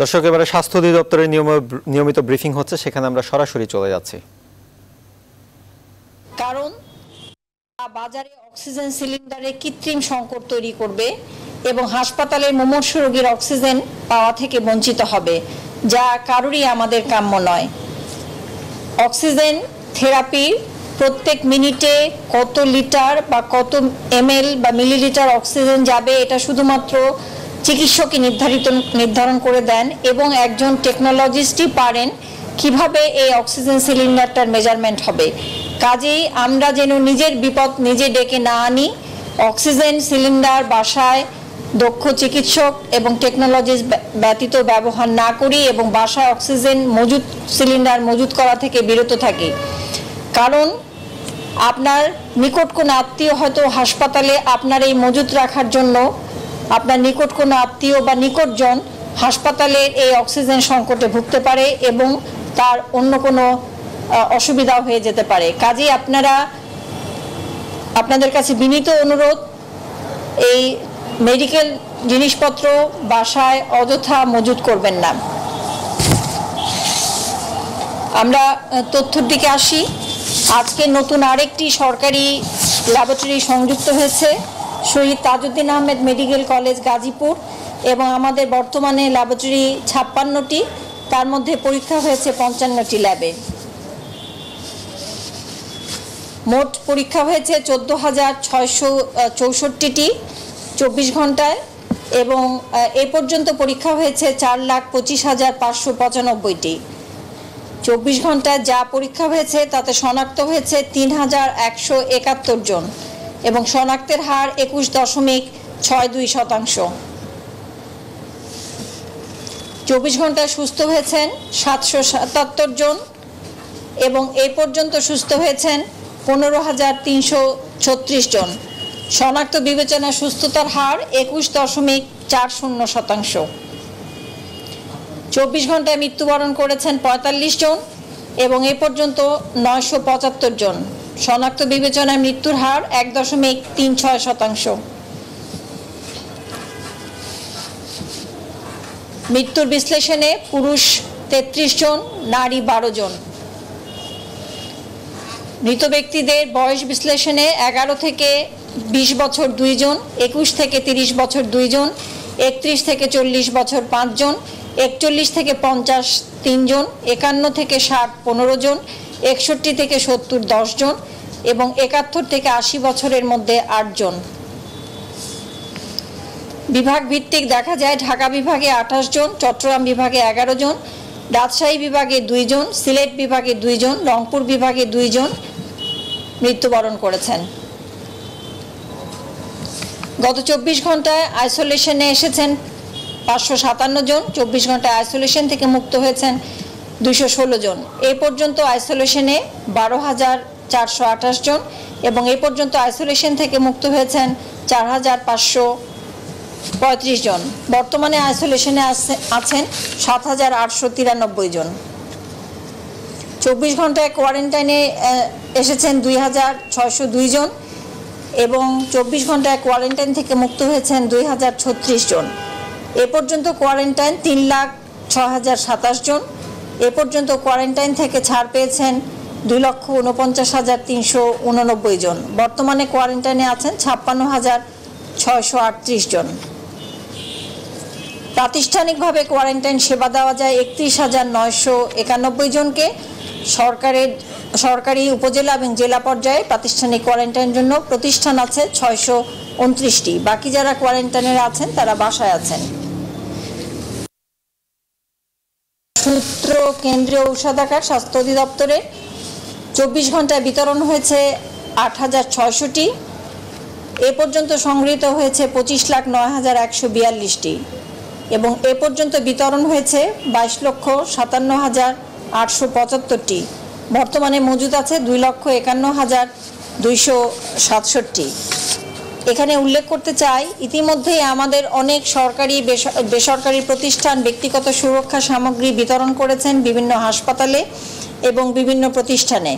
দর্শক, এবারে স্বাস্থ্য অধিদপ্তরের নিয়মিত ব্রিফিং হচ্ছে, সেখানে আমরা সরাসরি চলে যাচ্ছি। কারণ বাজারে অক্সিজেন সিলিন্ডারে কৃত্রিম সংকট তৈরি করবে এবং হাসপাতালের মুমূর্ষু রোগীর অক্সিজেন পাওয়া থেকে বঞ্চিত হবে, যা কারোরই আমাদের কাম্য নয়। অক্সিজেন থেরাপির প্রত্যেক মিনিটে কত লিটার বা কত এমএল বা মিলিলিটার অক্সিজেন যাবে, এটা শুধুমাত্র চিকিৎসকই নির্ধারিত, নির্ধারণ করে দেন এবং একজন টেকনোলজিস্টই পারেন কীভাবে এই অক্সিজেন সিলিন্ডারটার মেজারমেন্ট হবে। কাজেই আমরা যেন নিজের বিপদ নিজে ডেকে না আনি অক্সিজেন সিলিন্ডার বাসায় দক্ষ চিকিৎসক এবং টেকনোলজিস ব্যতীত ব্যবহার না করি এবং বাসায় অক্সিজেন মজুদ সিলিন্ডার মজুদ করা থেকে বিরত থাকি। কারণ আপনার নিকট কোনো আত্মীয় হয়তো হাসপাতালে আপনার এই মজুদ রাখার জন্য আপনার নিকট কোনো আত্মীয় বা নিকটজন হাসপাতালে এই অক্সিজেন সংকটে ভুগতে পারে এবং তার অন্য কোনো আহ, অসুবিধা হয়ে যেতে পারে। কাজেই আপনারা আপনাদের কাছে বিনীত অনুরোধ এই মেডিকেল জিনিসপত্র বাসায় অযথা মজুদ করবেন না। আমরা তথ্যর দিকে আসি। আজকে নতুন আরেকটি সরকারি ল্যাবরেটরি সংযুক্ত হয়েছে। শহীদ তাজউদ্দিন আহমেদ মেডিকেল কলেজ গাজীপুর এবং আমাদের বর্তমানে ল্যাবরেটরি ছাপ্পান্নটি, তার মধ্যে পরীক্ষা হয়েছে পঞ্চান্নটি ল্যাবে। মোট পরীক্ষা হয়েছে চোদ্দ হাজার ছয়শো চৌষট্টিটি চব্বিশ ঘন্টায় এবং এ পর্যন্ত পরীক্ষা হয়েছে চার লাখ পঁচিশ হাজার পাঁচশো পঁচানব্বইটি। চব্বিশ ঘন্টায় যা পরীক্ষা হয়েছে তাতে শনাক্ত হয়েছে তিন হাজার একশো একাত্তর জন। এবং শনাক্তের হার একুশ দশমিক ছয় দুই শতাংশ। চব্বিশ ঘন্টায় সুস্থ হয়েছেন সাতশো সাতাত্তর জন এবং এ পর্যন্ত সুস্থ হয়েছেন পনেরো হাজার তিনশো ছত্রিশ জন। শনাক্ত বিবেচনা সুস্থতার হার একুশ দশমিক চার শূন্য শতাংশ। চব্বিশ ঘন্টায় মৃত্যুবরণ করেছেন পঁয়তাল্লিশ জন এবং এ পর্যন্ত নয়শো পঁচাত্তর জন। শনাক্ত বিবেচনায় মৃত্যুর হার এক দশমিক তিন ছয় শতাংশ। মৃত্যুর বিশ্লেষণে পুরুষ তেত্রিশ জন, নারী বারো জন। মৃত ব্যক্তিদের বয়স বিশ্লেষণে এগারো থেকে বিশ বছর দুইজন একুশ থেকে তিরিশ বছর দুইজন একত্রিশ থেকে চল্লিশ বছর পাঁচজন একচল্লিশ থেকে পঞ্চাশ তিনজন একান্ন থেকে ষাট পনেরো জন একষট্টি থেকে সত্তর জন এবং একাত্তর থেকে আশি বছরের মধ্যে আটজন বিভাগ ভিত্তিক দেখা যায় ঢাকা বিভাগে আঠাশ জন, চট্টগ্রাম বিভাগে এগারো জন, রাজশাহী বিভাগে দুইজন সিলেট বিভাগে দুইজন রংপুর বিভাগে দুইজন মৃত্যুবরণ করেছেন। গত চব্বিশ ঘন্টায় আইসোলেশনে এসেছেন পাঁচশো সাতান্ন জন, চব্বিশ ঘন্টায় আইসোলেশন থেকে মুক্ত হয়েছেন দুশো ষোলো জন। এ পর্যন্ত আইসোলেশনে বারো হাজার চারশো আঠাশ জন এবং এ পর্যন্ত আইসোলেশন থেকে মুক্ত হয়েছেন চার হাজার পাঁচশো পঁয়ত্রিশ জন। বর্তমানে আইসোলেশনে আছে- আছেন সাত হাজার আটশো তিরানব্বই জন। চব্বিশ ঘন্টায় কোয়ারেন্টাইনে এসেছেন দুই হাজার ছয়শো দুই জন এবং চব্বিশ ঘন্টায় কোয়ারেন্টাইন থেকে মুক্ত হয়েছেন দুই হাজার ছত্রিশ জন। এ পর্যন্ত কোয়ারেন্টাইন তিন লাখ ছ হাজার সাতাশ জন। এ পর্যন্ত কোয়ারেন্টাইন থেকে ছাড় পেয়েছেন দুই লক্ষ উনপঞ্চাশ হাজার তিনশো উননব্বই জন। বর্তমানে কোয়ারেন্টাইনে আছেন ছাপ্পান্ন হাজার ছয়শো আটত্রিশ জন। প্রাতিষ্ঠানিকভাবে কোয়ারেন্টাইন সেবা দেওয়া যায় একত্রিশ হাজার নয়শো একানব্বই জনকে। সরকারের, সরকারি উপজেলা এবং জেলা পর্যায়ে প্রাতিষ্ঠানিক কোয়ারেন্টাইনের জন্য প্রতিষ্ঠান আছে ছয়শো উনত্রিশটি। বাকি যারা কোয়ারেন্টাইনের আছেন, তারা বাসায় আছেন। সূত্র কেন্দ্রীয় ঔষধাগার স্বাস্থ্য অধিদপ্তরে চব্বিশ ঘন্টায় বিতরণ হয়েছে আট হাজার ছয়শোটি। এ পর্যন্ত সংগৃহীত হয়েছে পঁচিশ লাখ নয় হাজার একশো বিয়াল্লিশটি এবং এ পর্যন্ত বিতরণ হয়েছে বাইশ লক্ষ সাতান্ন হাজার আটশো পঁচাত্তরটি। বর্তমানে মজুদ আছে দুই লক্ষ একান্ন হাজার দুইশো সাতষট্টি। এখানে উল্লেখ করতে চাই ইতিমধ্যেই আমাদের অনেক সরকারি বেসরকারি প্রতিষ্ঠান ব্যক্তিগত সুরক্ষা সামগ্রী বিতরণ করেছেন বিভিন্ন হাসপাতালে এবং বিভিন্ন প্রতিষ্ঠানে।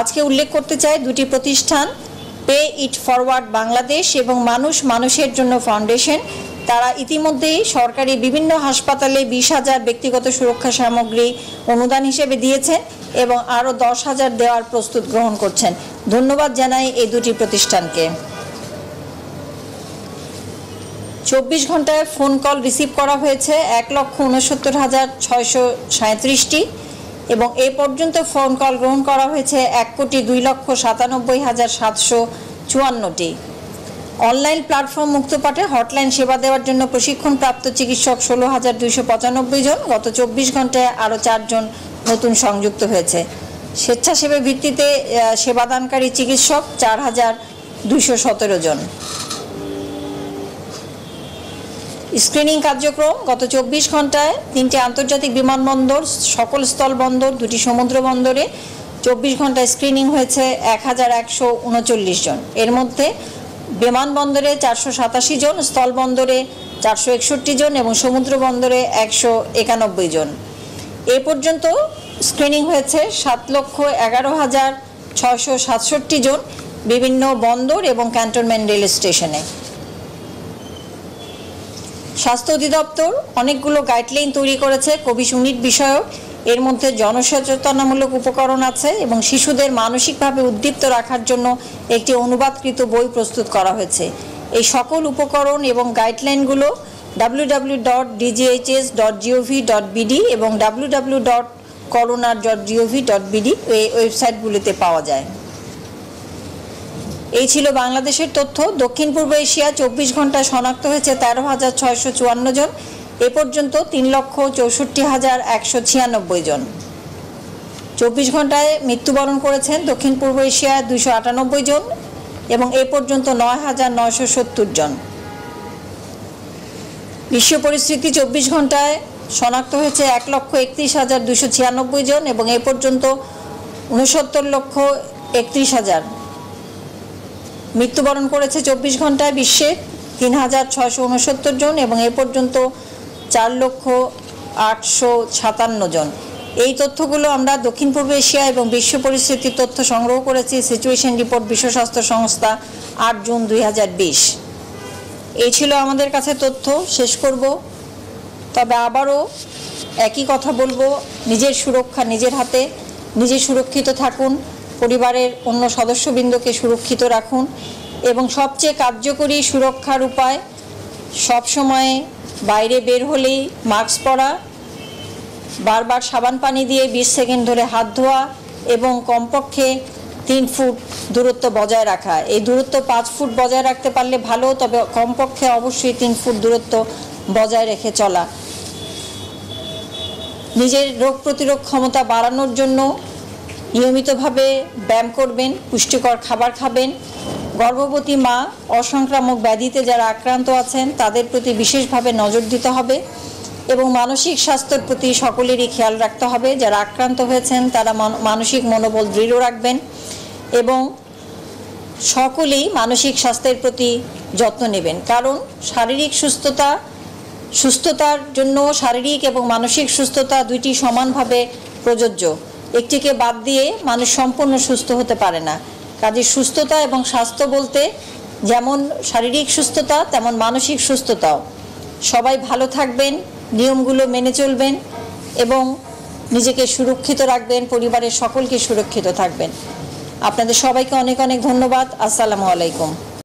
আজকে উল্লেখ করতে চাই দুটি প্রতিষ্ঠান, পে ইট ফরওয়ার্ড বাংলাদেশ এবং মানুষ মানুষের জন্য ফাউন্ডেশন। তারা ইতিমধ্যেই সরকারি বিভিন্ন হাসপাতালে বিশ হাজার ব্যক্তিগত সুরক্ষা সামগ্রী অনুদান হিসেবে দিয়েছেন এবং আরও দশ হাজার দেওয়ার প্রস্তুত গ্রহণ করছেন। ধন্যবাদ জানাই এই দুটি প্রতিষ্ঠানকে। চব্বিশ ঘন্টায় ফোন কল রিসিভ করা হয়েছে এক লক্ষ উনসত্তর হাজার ছয়শো সাঁত্রিশটি এবং এ পর্যন্ত ফোন কল গ্রহণ করা হয়েছে এক কোটি দুই লক্ষ সাতানব্বই হাজার সাতশো চুয়ান্নটি। অনলাইন প্ল্যাটফর্ম মুক্ত মুক্তপাঠে হটলাইন সেবা দেওয়ার জন্য প্রশিক্ষণপ্রাপ্ত চিকিৎসক ষোলো হাজার দুইশো পঁচানব্বই জন গত চব্বিশ ঘন্টায় আরও চারজন নতুন সংযুক্ত হয়েছে। স্বেচ্ছাসেবা ভিত্তিতে সেবাদানকারী চিকিৎসক চার হাজার দুইশো সতেরো জন। স্ক্রিনিং কার্যক্রম গত চব্বিশ ঘন্টায় তিনটি আন্তর্জাতিক বিমানবন্দর, সকল স্থলবন্দর, দুটি সমুদ্র বন্দরে চব্বিশ ঘন্টায় স্ক্রিনিং হয়েছে এক হাজার একশো উনচল্লিশ জন। এর মধ্যে বিমানবন্দরে চারশো সাতাশি জন, স্থলবন্দরে চারশো একষট্টি জন এবং সমুদ্র বন্দরে একশো একানব্বই জন। এ পর্যন্ত স্ক্রিনিং হয়েছে সাত লক্ষ এগারো হাজার ছশো সাতষট্টি জন বিভিন্ন বন্দর এবং ক্যান্টনমেন্ট রেল স্টেশনে। স্বাস্থ্য অধিদপ্তর অনেকগুলো গাইডলাইন তৈরি করেছে, কোভিড উনিট বিষয়ক। এর মধ্যে জনসচেতনামূলক উপকরণ আছে এবং শিশুদের মানসিকভাবে উদ্দীপ্ত রাখার জন্য একটি অনুবাদকৃত বই প্রস্তুত করা হয়েছে। এই সকল উপকরণ এবং গাইডলাইনগুলো W W dot DGHS dot dot এবং W W dot corona dot dot এই ওয়েবসাইটগুলিতে পাওয়া যায়। এই ছিল বাংলাদেশের তথ্য। দক্ষিণ পূর্ব এশিয়া চব্বিশ ঘন্টায় শনাক্ত হয়েছে তেরো হাজার ছয়শো চুয়ান্ন জন। এ পর্যন্ত তিন লক্ষ চৌষট্টি হাজার একশো ছিয়ানব্বই জন। চব্বিশ ঘন্টায় মৃত্যুবরণ করেছেন দক্ষিণ পূর্ব এশিয়ায় দুশো আটানব্বই জন এবং এ পর্যন্ত নয় হাজার নয়শো সত্তর জন। বিশ্ব পরিস্থিতি চব্বিশ ঘন্টায় শনাক্ত হয়েছে এক লক্ষ একত্রিশ হাজার দুশো ছিয়ানব্বই জন এবং এ পর্যন্ত উনসত্তর লক্ষ একত্রিশ হাজার মৃত্যুবরণ করেছে চব্বিশ ঘন্টায় বিশ্বে তিন হাজার ছয়শো উনসত্তর জন এবং এ পর্যন্ত চার লক্ষ আটশো সাতান্ন জন। এই তথ্যগুলো আমরা দক্ষিণ পূর্ব এশিয়া এবং বিশ্ব পরিস্থিতির তথ্য সংগ্রহ করেছি সিচুয়েশন রিপোর্ট বিশ্ব স্বাস্থ্য সংস্থা আট জুন দুই হাজার বিশ। এই ছিল আমাদের কাছে তথ্য, শেষ করব। তবে আবারও একই কথা বলব, নিজের সুরক্ষা নিজের হাতে, নিজে সুরক্ষিত থাকুন। পরিবারের অন্য সদস্যবৃন্দকে সুরক্ষিত রাখুন এবং সবচেয়ে কার্যকরী সুরক্ষার উপায় সবসময় বাইরে বের হলেই মাস্ক পরা, বারবার সাবান পানি দিয়ে বিশ সেকেন্ড ধরে হাত ধোয়া এবং কমপক্ষে তিন ফুট দূরত্ব বজায় রাখা। এই দূরত্ব পাঁচ ফুট বজায় রাখতে পারলে ভালো, তবে কমপক্ষে অবশ্যই তিন ফুট দূরত্ব বজায় রেখে চলা। নিজের রোগ প্রতিরোধ ক্ষমতা বাড়ানোর জন্য নিয়মিতভাবে ব্যায়াম করবেন, পুষ্টিকর খাবার খাবেন। গর্ভবতী মা অসংক্রামক ব্যাধিতে যারা আক্রান্ত আছেন, তাদের প্রতি বিশেষভাবে নজর দিতে হবে এবং মানসিক স্বাস্থ্যের প্রতি সকলেরই খেয়াল রাখতে হবে। যারা আক্রান্ত হয়েছেন, তারা মানসিক মনোবল দৃঢ় রাখবেন এবং সকলেই মানসিক স্বাস্থ্যের প্রতি যত্ন নেবেন। কারণ শারীরিক সুস্থতা, সুস্থতার জন্য শারীরিক এবং মানসিক সুস্থতা দুইটি সমানভাবে প্রযোজ্য। একটিকে বাদ দিয়ে মানুষ সম্পূর্ণ সুস্থ হতে পারে না। কাজে সুস্থতা এবং স্বাস্থ্য বলতে যেমন শারীরিক সুস্থতা, তেমন মানসিক সুস্থতাও। সবাই ভালো থাকবেন, নিয়মগুলো মেনে চলবেন এবং নিজেকে সুরক্ষিত রাখবেন, পরিবারের সকলকে সুরক্ষিত থাকবেন। আপনাদের সবাইকে অনেক অনেক ধন্যবাদ। আসসালামু আলাইকুম।